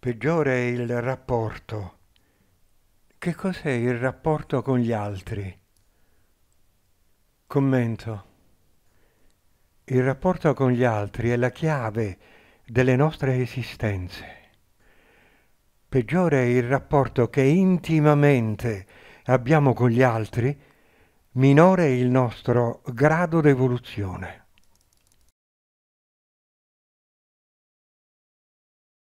Peggiore è il rapporto. Che cos'è il rapporto con gli altri? Commento. Il rapporto con gli altri è la chiave delle nostre esistenze. Peggiore è il rapporto che intimamente abbiamo con gli altri, minore è il nostro grado d'evoluzione.